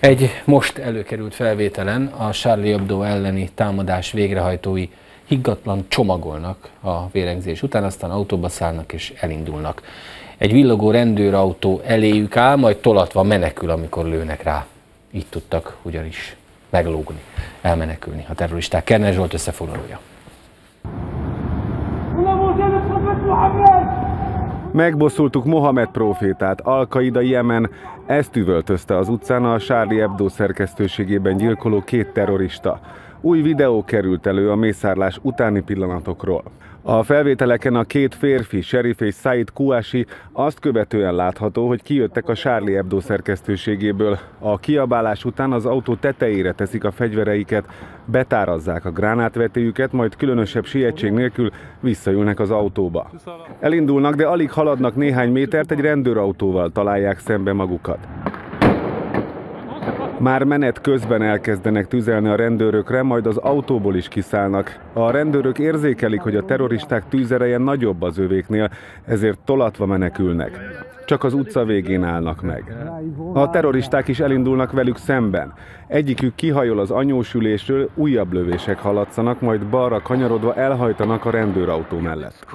Egy most előkerült felvételen a Charlie Hebdo elleni támadás végrehajtói higgatlan csomagolnak a vérengzés után, aztán autóba szállnak és elindulnak. Egy villogó rendőrautó eléjük áll, majd tolatva menekül, amikor lőnek rá. Így tudtak ugyanis meglógni, elmenekülni a terroristák. Kerner Zsolt összefoglalója. Megbosszultuk Mohamed profétát, Al-Qaida Jemen, ezt üvöltözte az utcán a Charlie Hebdo szerkesztőségében gyilkoló két terrorista. Új videó került elő a mészárlás utáni pillanatokról. A felvételeken a két férfi, Sheriff és Said Kouashi azt követően látható, hogy kijöttek a Charlie Hebdo szerkesztőségéből. A kiabálás után az autó tetejére teszik a fegyvereiket, betárazzák a gránátvetőjüket, majd különösebb sietség nélkül visszaülnek az autóba. Elindulnak, de alig haladnak néhány métert, egy rendőrautóval találják szembe magukat. Már menet közben elkezdenek tüzelni a rendőrökre, majd az autóból is kiszállnak. A rendőrök érzékelik, hogy a terroristák tűzereje nagyobb az övéknél, ezért tolatva menekülnek. Csak az utca végén állnak meg. A terroristák is elindulnak velük szemben. Egyikük kihajol az anyósülésről, újabb lövések haladszanak, majd balra kanyarodva elhajtanak a rendőrautó mellett.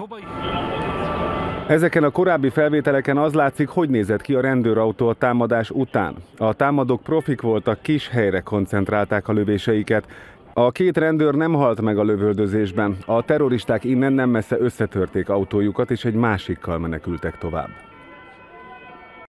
Ezeken a korábbi felvételeken az látszik, hogy nézett ki a rendőrautó a támadás után. A támadók profik voltak, kis helyre koncentrálták a lövéseiket. A két rendőr nem halt meg a lövöldözésben. A terroristák innen nem messze összetörték autójukat, és egy másikkal menekültek tovább.